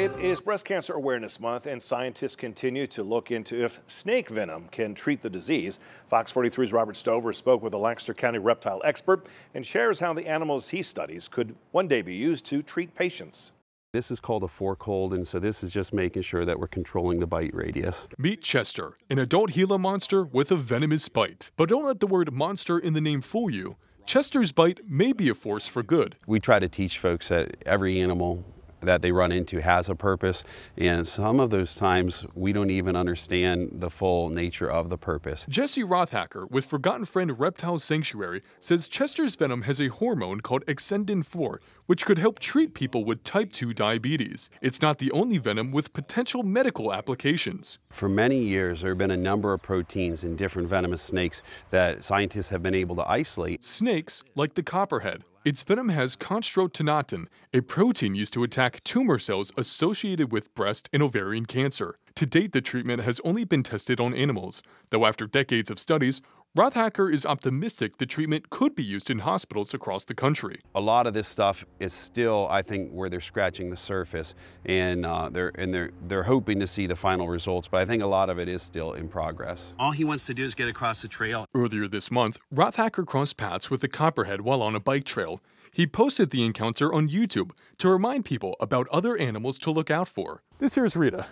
It is Breast Cancer Awareness Month, and scientists continue to look into if snake venom can treat the disease. Fox 43's Robert Stover spoke with a Lancaster County reptile expert and shares how the animals he studies could one day be used to treat patients. This is called a fork hold, and so this is just making sure that we're controlling the bite radius. Meet Chester, an adult Gila monster with a venomous bite. But don't let the word monster in the name fool you. Chester's bite may be a force for good. We try to teach folks that every animal that they run into has a purpose. And some of those times we don't even understand the full nature of the purpose. Jesse Rothacker with Forgotten Friend Reptile Sanctuary says Chester's venom has a hormone called Exendin 4, which could help treat people with type 2 diabetes. It's not the only venom with potential medical applications. For many years, there have been a number of proteins in different venomous snakes that scientists have been able to isolate. Snakes, like the copperhead, its venom has contortrostatin, a protein used to attack tumor cells associated with breast and ovarian cancer. To date, the treatment has only been tested on animals, though after decades of studies, Rothacker is optimistic the treatment could be used in hospitals across the country. A lot of this stuff is still, I think, where they're scratching the surface, and uh, they're and they're they're hoping to see the final results. But I think a lot of it is still in progress. All he wants to do is get across the trail. Earlier this month, Rothacker crossed paths with a copperhead while on a bike trail. He posted the encounter on YouTube to remind people about other animals to look out for. This here is Rita.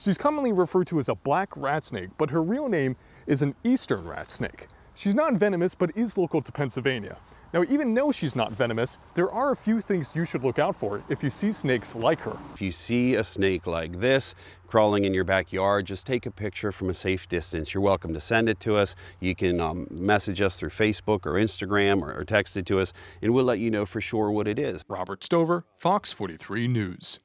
She's commonly referred to as a black rat snake, but her real name is an eastern rat snake. She's not venomous, but is local to Pennsylvania. Now, even though she's not venomous, there are a few things you should look out for if you see snakes like her. If you see a snake like this crawling in your backyard, just take a picture from a safe distance. You're welcome to send it to us. You can um, message us through Facebook or Instagram or, or text it to us, and we'll let you know for sure what it is. Robert Stover, Fox 43 News.